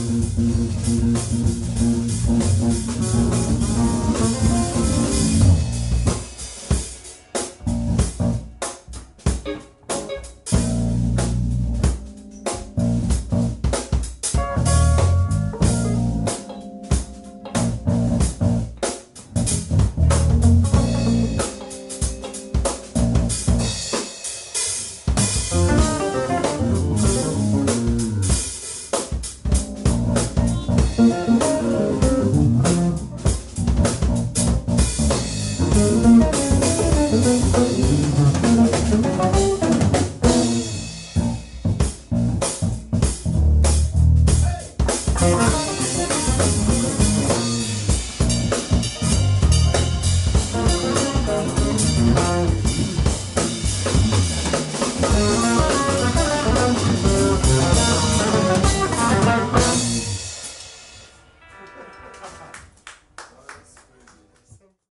Música